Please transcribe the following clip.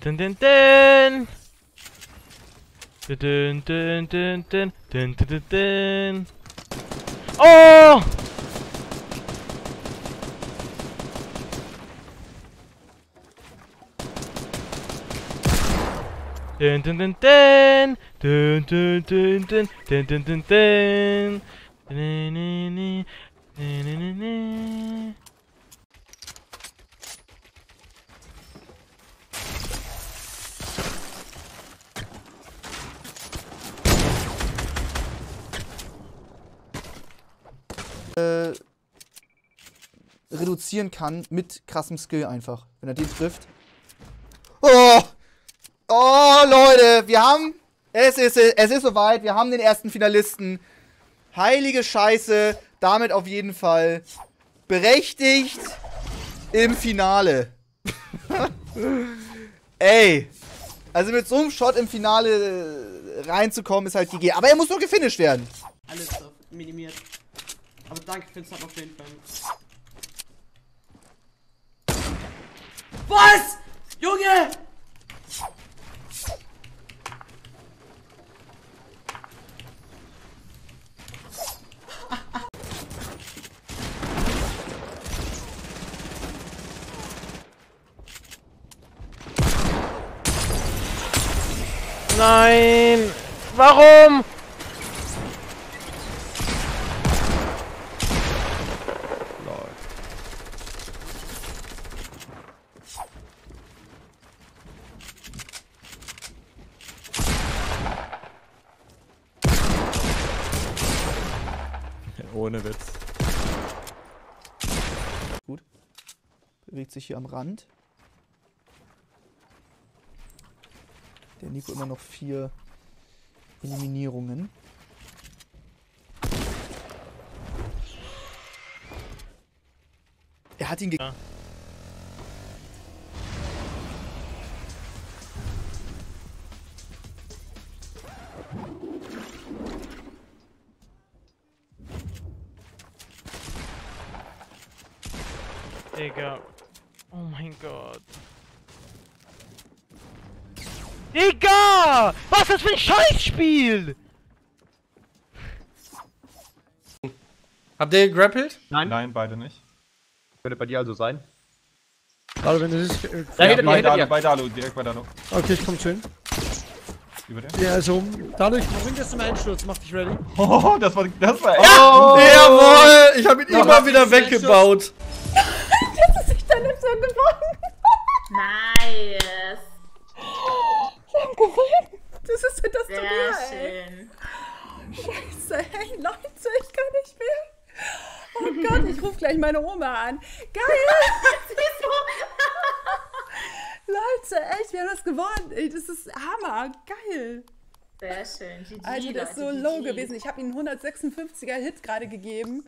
Dun, dun, dun. Dun, dun, dun, dun, dun, dun, dun, dun. Oh! Dun, dun, dun, dun. Dun, dun, dun, dun, dun, dun, dun, dun. Äh, reduzieren kann mit krassem Skill einfach, wenn er den trifft. Oh! Oh, Leute, wir haben. Es ist, es ist soweit, wir haben den ersten Finalisten. Heilige Scheiße, damit auf jeden Fall berechtigt im Finale. Ey, also mit so einem Shot im Finale reinzukommen ist halt GG. Aber er muss nur gefinisht werden. Alles auf minimiert. Aber danke für den Sub auf jeden Fall. Was? Junge! Nein! Warum? Ohne Witz. Gut. Bewegt sich hier am Rand. Der Nico immer noch vier Eliminierungen. Er hat ihn ge Ja. Digga. Oh mein Gott. Digga! Was ist das für ein Scheißspiel? Habt ihr gegrappelt? Nein. Nein, beide nicht. Könnte bei dir also sein. Warte, wenn du siehst. Äh, Da Ja, hinter bei Dalu, bei Dalu, direkt bei Dalu. okay, ich komm zu hin. Über der. Ja, also, dadurch bringt es zum Einsturz. Mach dich ready. Oh, das war, das war Ja! Oh! Jawohl! Ich hab ihn immer wieder weggebaut. Nice. Das ist das Sehr Turnier, ey. schön. Scheiße, hey Leute, ich kann nicht mehr. Oh Gott, ich rufe gleich meine Oma an. Geil! Leute, echt, wir haben das gewonnen. Ey, das ist Hammer. Geil. Sehr schön. GG, Alter, das ist so Leute, low gewesen. Ich habe ihm einen 156er Hit gerade gegeben.